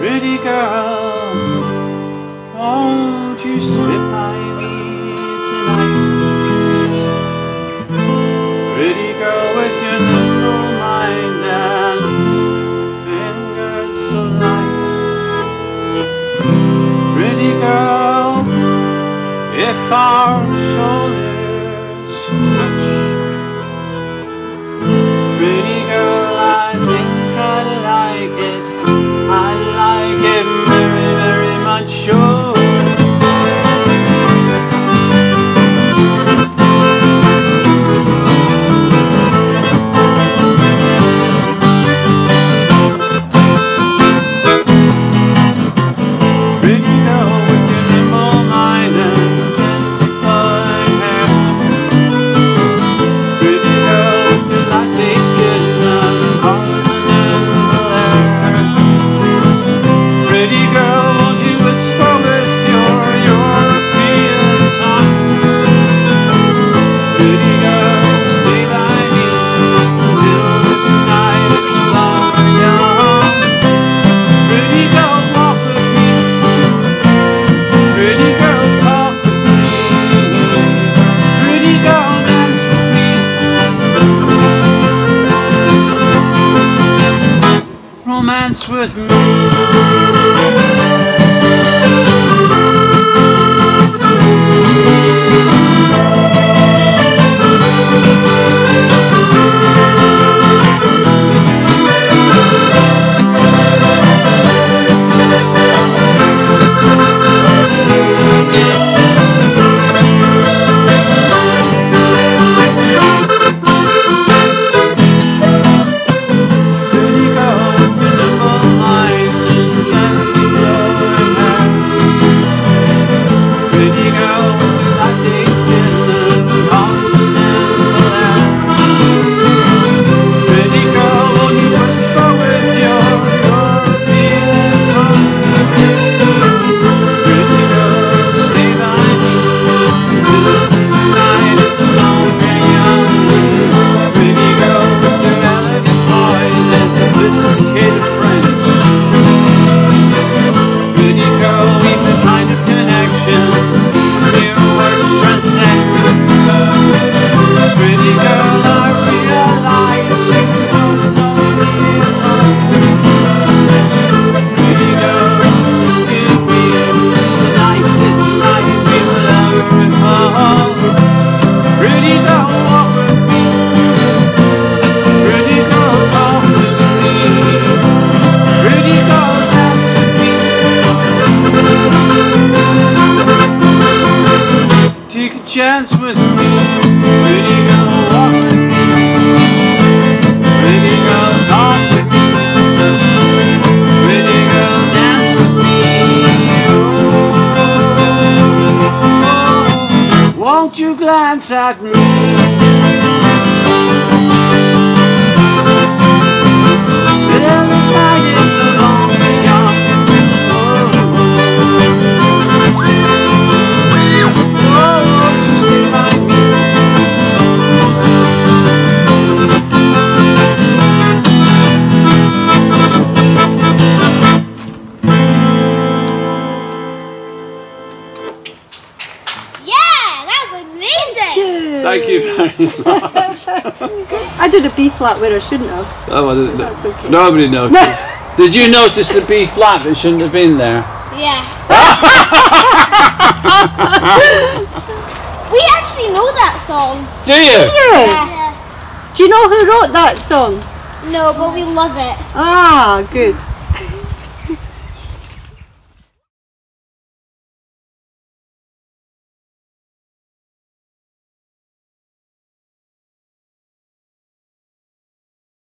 Pretty girl, won't you sit by me tonight? Pretty girl with your nimble mind and fingers so light. Pretty girl, if our shoulders Romance with me. Chance with me. Pretty girl, walk with me. Pretty girl, talk with me. Pretty girl, dance with me. Oh, won't you glance at me? I did a B flat where I shouldn't have. Oh, well, th- That's okay. Nobody noticed. Did you notice the B flat that shouldn't have been there? Yeah. we actually know that song. Do you? Yeah. Do you know who wrote that song? No, but we love it. Ah, good.